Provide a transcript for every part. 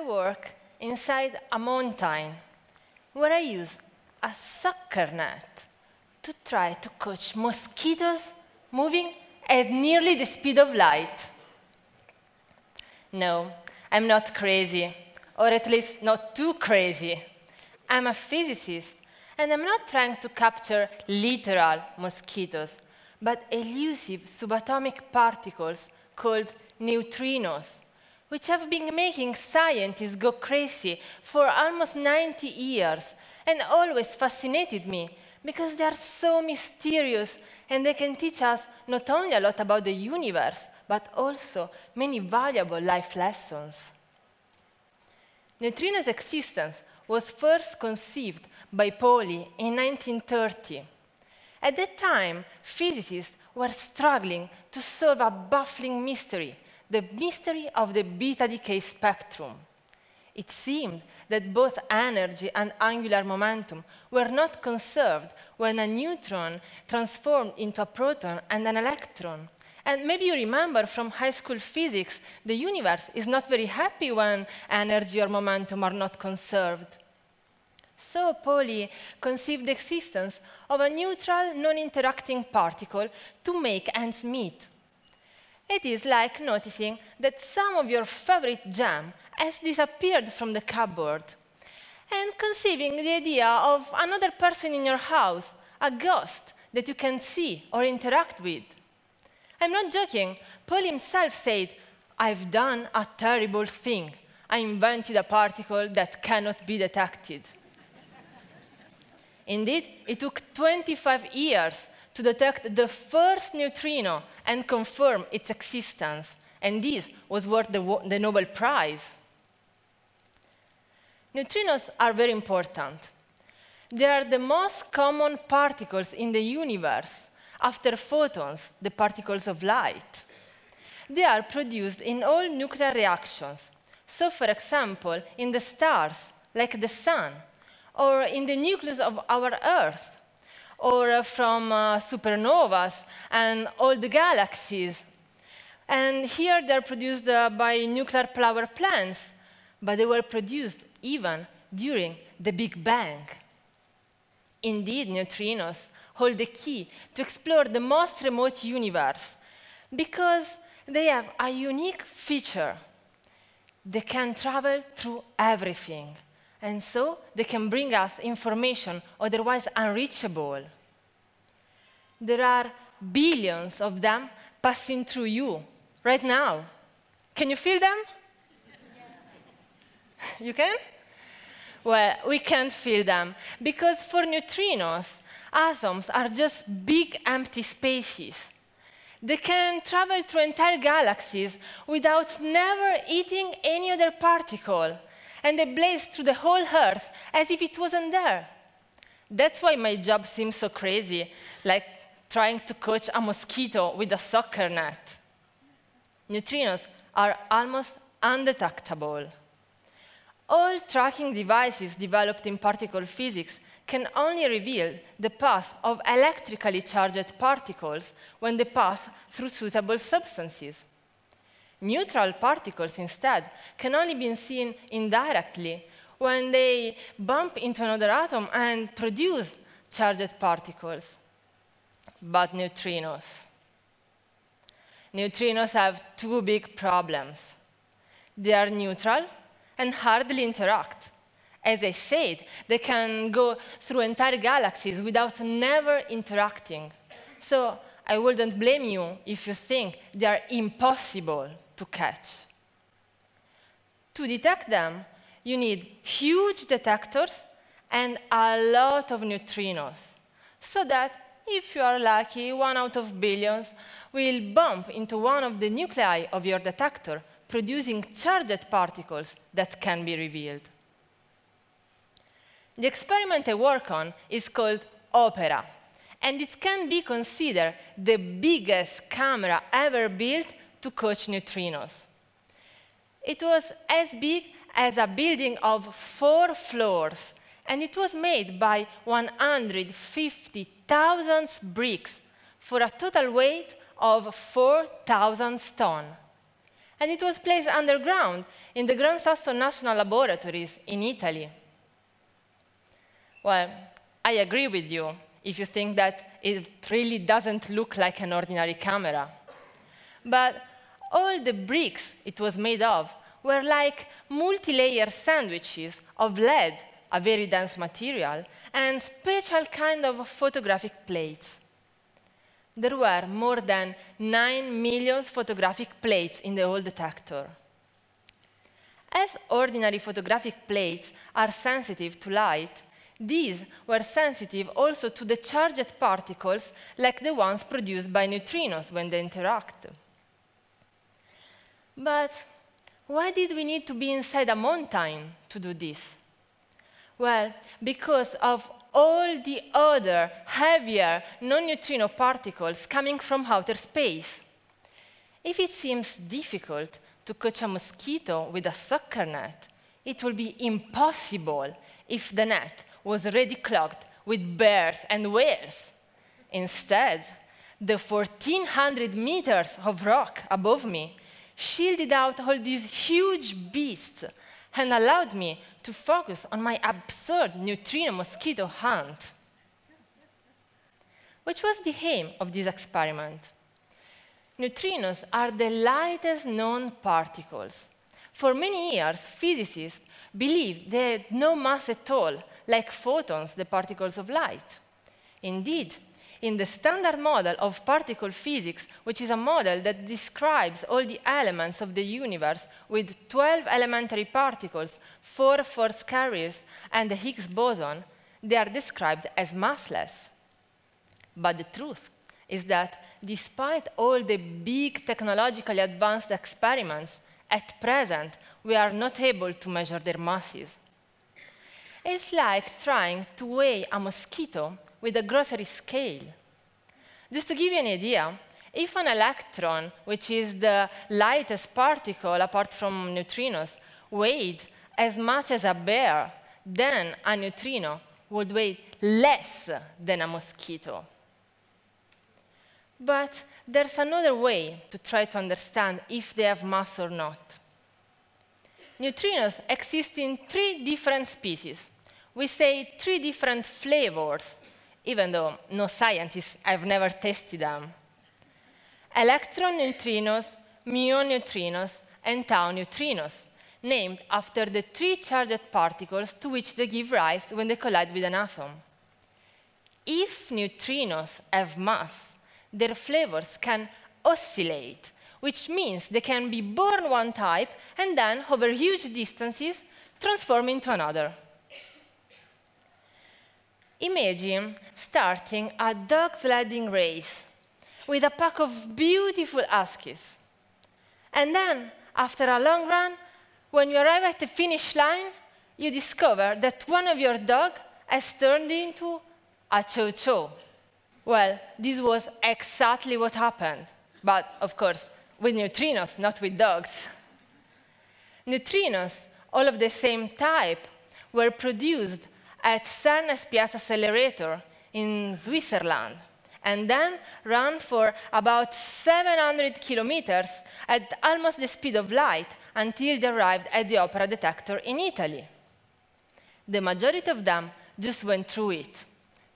I work inside a mountain where I use a sucker net to try to catch mosquitoes moving at nearly the speed of light. No, I'm not crazy, or at least not too crazy. I'm a physicist, and I'm not trying to capture literal mosquitoes, but elusive subatomic particles called neutrinos, which have been making scientists go crazy for almost 90 years and always fascinated me because they are so mysterious and they can teach us not only a lot about the universe, but also many valuable life lessons. Neutrino's existence was first conceived by Pauli in 1930. At that time, physicists were struggling to solve a baffling mystery, the mystery of the beta decay spectrum. It seemed that both energy and angular momentum were not conserved when a neutron transformed into a proton and an electron. And maybe you remember from high school physics, the universe is not very happy when energy or momentum are not conserved. So Pauli conceived the existence of a neutral, non-interacting particle to make ends meet. It is like noticing that some of your favorite jam has disappeared from the cupboard and conceiving the idea of another person in your house, a ghost that you can see or interact with. I'm not joking. Pauli himself said, I've done a terrible thing. I invented a particle that cannot be detected. Indeed, it took 25 years to detect the first neutrino and confirm its existence, and this was worth the, the Nobel Prize. Neutrinos are very important. They are the most common particles in the universe after photons, the particles of light. They are produced in all nuclear reactions. So, for example, in the stars, like the sun, or in the nucleus of our Earth, or from uh, supernovas and all the galaxies. And here they're produced uh, by nuclear power plants, but they were produced even during the Big Bang. Indeed, neutrinos hold the key to explore the most remote universe because they have a unique feature. They can travel through everything, and so they can bring us information otherwise unreachable. There are billions of them passing through you right now. Can you feel them? you can? Well, we can't feel them because for neutrinos, atoms are just big empty spaces. They can travel through entire galaxies without never eating any other particle, and they blaze through the whole Earth as if it wasn't there. That's why my job seems so crazy, like trying to catch a mosquito with a soccer net. Neutrinos are almost undetectable. All tracking devices developed in particle physics can only reveal the path of electrically charged particles when they pass through suitable substances. Neutral particles, instead, can only be seen indirectly when they bump into another atom and produce charged particles. But neutrinos. Neutrinos have two big problems. They are neutral and hardly interact. As I said, they can go through entire galaxies without never interacting. So I wouldn't blame you if you think they are impossible to catch. To detect them, you need huge detectors and a lot of neutrinos, so that if you are lucky, one out of billions will bump into one of the nuclei of your detector producing charged particles that can be revealed. The experiment I work on is called OPERA, and it can be considered the biggest camera ever built to catch neutrinos. It was as big as a building of four floors, and it was made by 150,000 bricks for a total weight of 4,000 tons. and it was placed underground in the Gran Sasso National Laboratories in Italy. Well, I agree with you if you think that it really doesn't look like an ordinary camera. But all the bricks it was made of were like multi-layer sandwiches of lead, a very dense material, and special kind of photographic plates there were more than 9 million photographic plates in the whole detector. As ordinary photographic plates are sensitive to light, these were sensitive also to the charged particles like the ones produced by neutrinos when they interact. But why did we need to be inside a mountain to do this? Well, because of all the other heavier non-neutrino particles coming from outer space. If it seems difficult to catch a mosquito with a soccer net, it will be impossible if the net was already clogged with bears and whales. Instead, the 1,400 meters of rock above me shielded out all these huge beasts and allowed me to focus on my absurd neutrino mosquito hunt. Which was the aim of this experiment? Neutrinos are the lightest known particles. For many years, physicists believed they had no mass at all, like photons, the particles of light. Indeed, in the standard model of particle physics, which is a model that describes all the elements of the universe with 12 elementary particles, four force carriers, and the Higgs boson, they are described as massless. But the truth is that despite all the big technologically advanced experiments, at present, we are not able to measure their masses. It's like trying to weigh a mosquito with a grocery scale. Just to give you an idea, if an electron, which is the lightest particle apart from neutrinos, weighed as much as a bear, then a neutrino would weigh less than a mosquito. But there's another way to try to understand if they have mass or not. Neutrinos exist in three different species. We say three different flavors even though no scientists have never tested them. Electron neutrinos, muon neutrinos, and tau neutrinos, named after the three charged particles to which they give rise when they collide with an atom. If neutrinos have mass, their flavors can oscillate, which means they can be born one type and then, over huge distances, transform into another. Imagine starting a dog sledding race with a pack of beautiful huskies. And then, after a long run, when you arrive at the finish line, you discover that one of your dog has turned into a chow-chow. Well, this was exactly what happened. But, of course, with neutrinos, not with dogs. Neutrinos, all of the same type, were produced at CERN SPS Accelerator in Switzerland, and then ran for about 700 kilometers at almost the speed of light until they arrived at the Opera detector in Italy. The majority of them just went through it,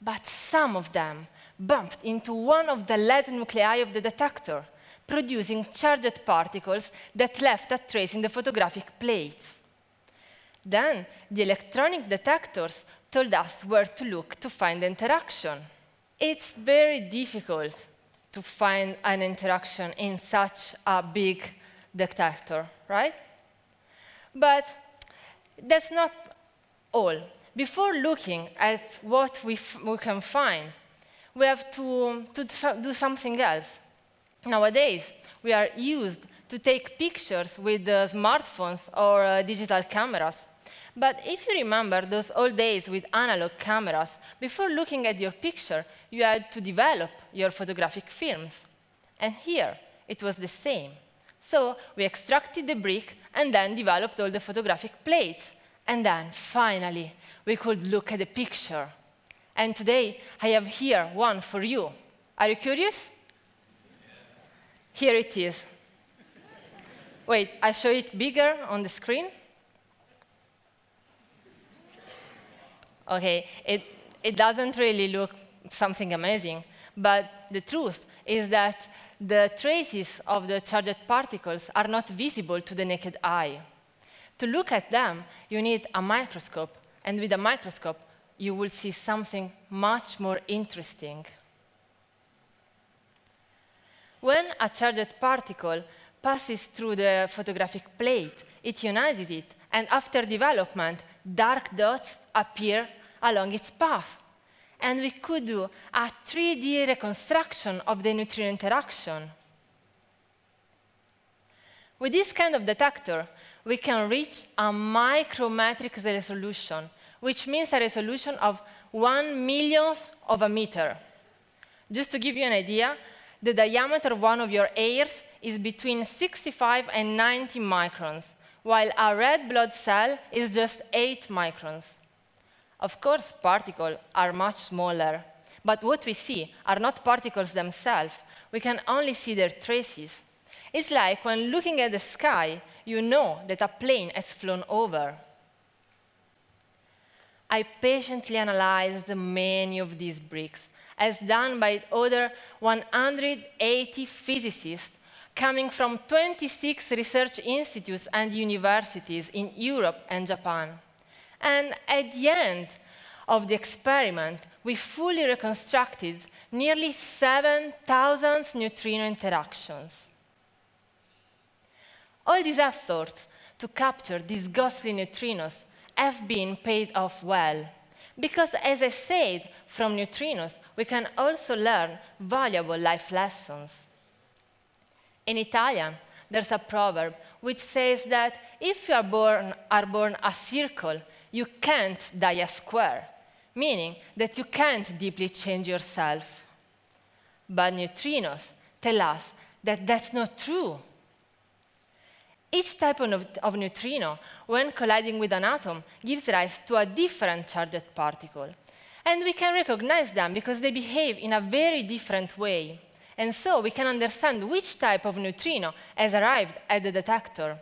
but some of them bumped into one of the lead nuclei of the detector, producing charged particles that left a trace in the photographic plates. Then the electronic detectors told us where to look to find the interaction. It's very difficult to find an interaction in such a big detector, right? But that's not all. Before looking at what we, we can find, we have to, to do something else. Nowadays, we are used to take pictures with uh, smartphones or uh, digital cameras. But if you remember those old days with analog cameras, before looking at your picture, you had to develop your photographic films. And here, it was the same. So we extracted the brick and then developed all the photographic plates. And then, finally, we could look at the picture. And today, I have here one for you. Are you curious? Here it is. Wait, I show it bigger on the screen? Okay, it, it doesn't really look something amazing, but the truth is that the traces of the charged particles are not visible to the naked eye. To look at them, you need a microscope, and with a microscope, you will see something much more interesting. When a charged particle passes through the photographic plate, it ionizes it, and after development, dark dots appear along its path. And we could do a 3D reconstruction of the neutrino interaction. With this kind of detector, we can reach a micrometric resolution, which means a resolution of one millionth of a meter. Just to give you an idea, the diameter of one of your hairs is between 65 and 90 microns, while a red blood cell is just 8 microns. Of course, particles are much smaller, but what we see are not particles themselves. We can only see their traces. It's like when looking at the sky, you know that a plane has flown over. I patiently analyzed many of these bricks, as done by other 180 physicists coming from 26 research institutes and universities in Europe and Japan. And at the end of the experiment, we fully reconstructed nearly 7,000 neutrino interactions. All these efforts to capture these ghostly neutrinos have been paid off well. Because, as I said, from neutrinos, we can also learn valuable life lessons. In Italian, there's a proverb which says that if you are born, are born a circle, you can't die a square, meaning that you can't deeply change yourself. But neutrinos tell us that that's not true. Each type of, of, neutrino, when colliding with an atom, gives rise to a different charged particle. And we can recognize them because they behave in a very different way. And so we can understand which type of neutrino has arrived at the detector.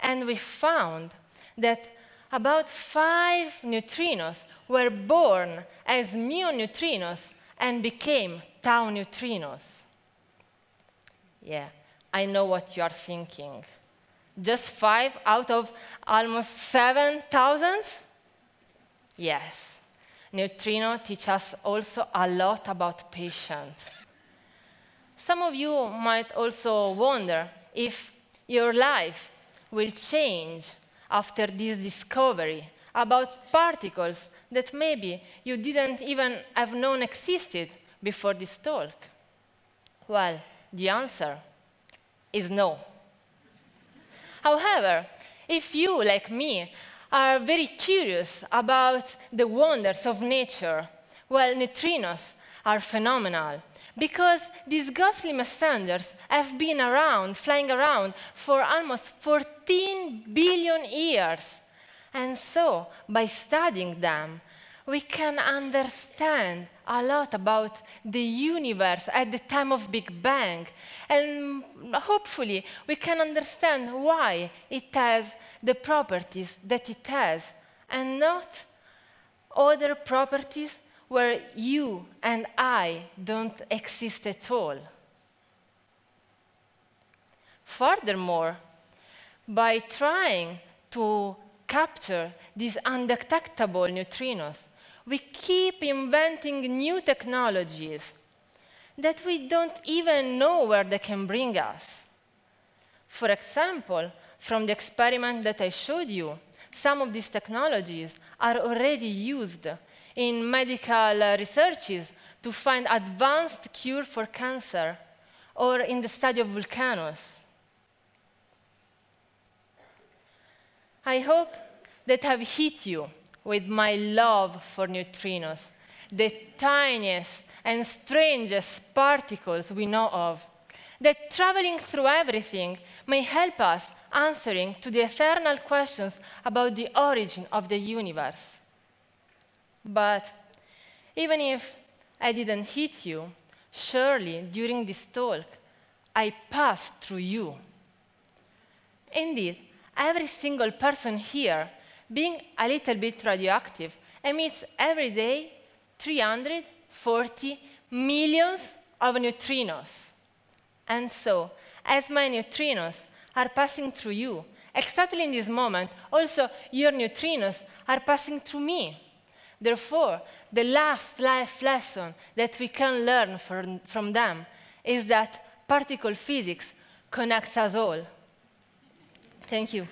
And we found that about five neutrinos were born as muon neutrinos and became tau neutrinos. Yeah, I know what you are thinking. Just five out of almost 7,000? Yes. Neutrino teach us also a lot about patience. Some of you might also wonder if your life will change after this discovery about particles that maybe you didn't even have known existed before this talk? Well, the answer is no. However, if you, like me, are very curious about the wonders of nature, well, neutrinos are phenomenal because these ghostly messengers have been around, flying around, for almost 14 billion years. And so, by studying them, we can understand a lot about the universe at the time of Big Bang. And hopefully, we can understand why it has the properties that it has, and not other properties where you and I don't exist at all. Furthermore, by trying to capture these undetectable neutrinos, we keep inventing new technologies that we don't even know where they can bring us. For example, from the experiment that I showed you, some of these technologies are already used in medical researches to find advanced cure for cancer or in the study of volcanoes. I hope that I've hit you with my love for neutrinos, the tiniest and strangest particles we know of, that traveling through everything may help us answering to the eternal questions about the origin of the universe. But even if I didn't hit you, surely during this talk, I passed through you. Indeed, every single person here, being a little bit radioactive, emits every day 340 millions of neutrinos. And so, as my neutrinos are passing through you, exactly in this moment, also your neutrinos are passing through me. Therefore, the last life lesson that we can learn from, from them is that particle physics connects us all. Thank you.